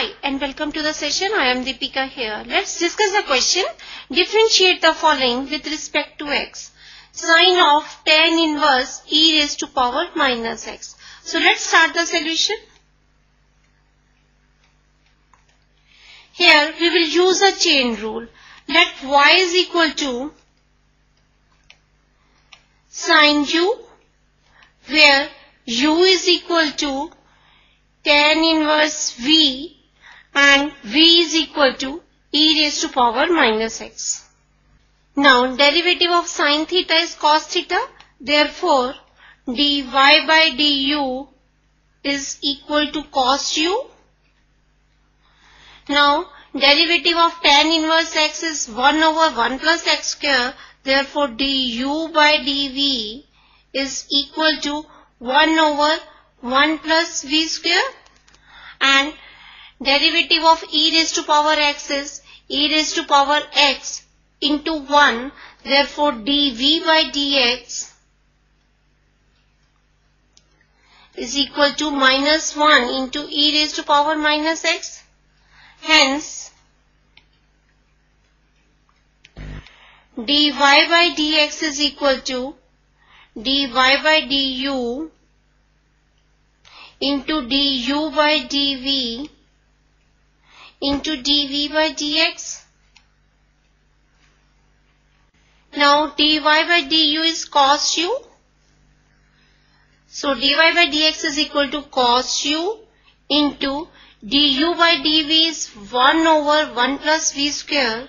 Hi and welcome to the session. I am Deepika here. Let's discuss the question. Differentiate the following with respect to x. Sine of tan inverse e raised to power minus x. So let's start the solution. Here we will use a chain rule. Let y is equal to sine u where u is equal to tan inverse V and V is equal to e raised to power minus x. Now derivative of sine theta is cos theta. Therefore dy by du is equal to cos u. Now derivative of tan inverse x is 1 over 1 plus x square. Therefore du by dv is equal to 1 over 1 plus v square and derivative of e raised to power x is e raised to power x into 1 therefore dv by dx is equal to minus 1 into e raised to power minus x. Hence dy by dx is equal to dy by du into du by dv into dv by dx. Now dy by du is cos u. So dy by dx is equal to cos u into du by dv is 1 over 1 plus v square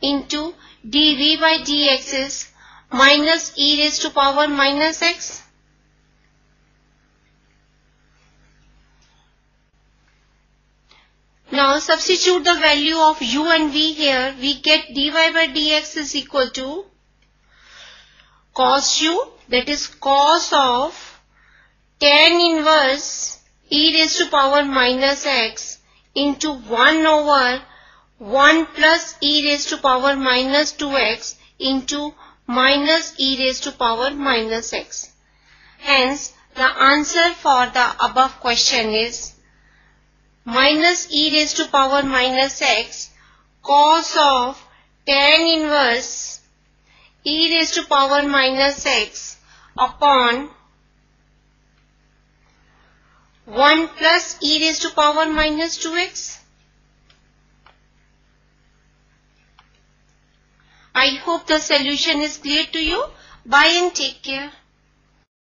into dv by dx is minus e raised to power minus x Now substitute the value of u and v here. We get dy by dx is equal to cos u that is cos of tan inverse e raised to power minus x into 1 over 1 plus e raised to power minus 2x into minus e raised to power minus x. Hence, the answer for the above question is minus e raised to power minus x cos of tan inverse e raised to power minus x upon 1 plus e raised to power minus 2x. I hope the solution is clear to you. Bye and take care.